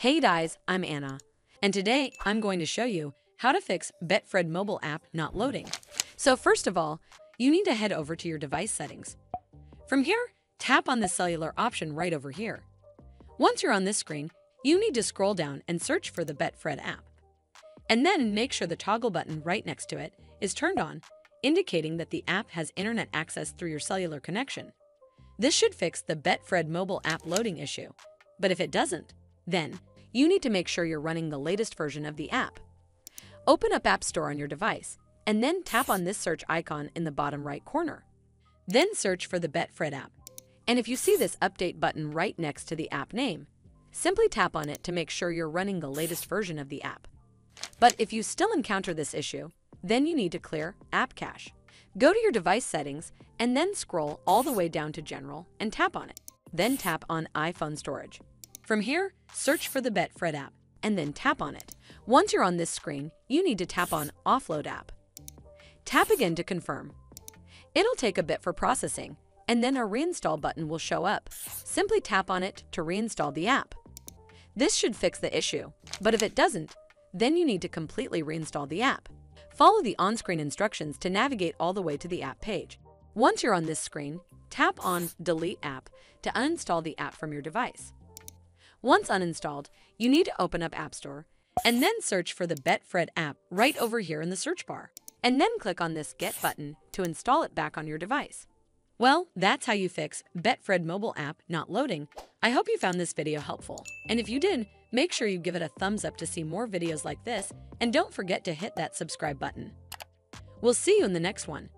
Hey guys, I'm Anna, and today I'm going to show you how to fix Betfred mobile app not loading. So first of all, you need to head over to your device settings. From here, tap on the cellular option right over here. Once you're on this screen, you need to scroll down and search for the Betfred app. And then make sure the toggle button right next to it is turned on, indicating that the app has internet access through your cellular connection. This should fix the Betfred mobile app loading issue. But if it doesn't, then you need to make sure you're running the latest version of the app. Open up App Store on your device and then tap on this search icon in the bottom right corner. Then search for the Betfred app. And if you see this update button right next to the app name, simply tap on it to make sure you're running the latest version of the app. But if you still encounter this issue, then you need to clear App Cache. Go to your device settings and then scroll all the way down to General and tap on it. Then tap on iPhone Storage. From here, search for the Betfred app and then tap on it. Once you're on this screen, you need to tap on Offload app. Tap again to confirm. It'll take a bit for processing, and then a reinstall button will show up. Simply tap on it to reinstall the app. This should fix the issue, but if it doesn't, then you need to completely reinstall the app. Follow the on-screen instructions to navigate all the way to the app page. Once you're on this screen, tap on Delete App to uninstall the app from your device. Once uninstalled, you need to open up App Store and then search for the Betfred app right over here in the search bar. And then click on this Get button to install it back on your device. Well, that's how you fix Betfred mobile app not loading. I hope you found this video helpful. And if you did, make sure you give it a thumbs up to see more videos like this, and don't forget to hit that subscribe button. We'll see you in the next one.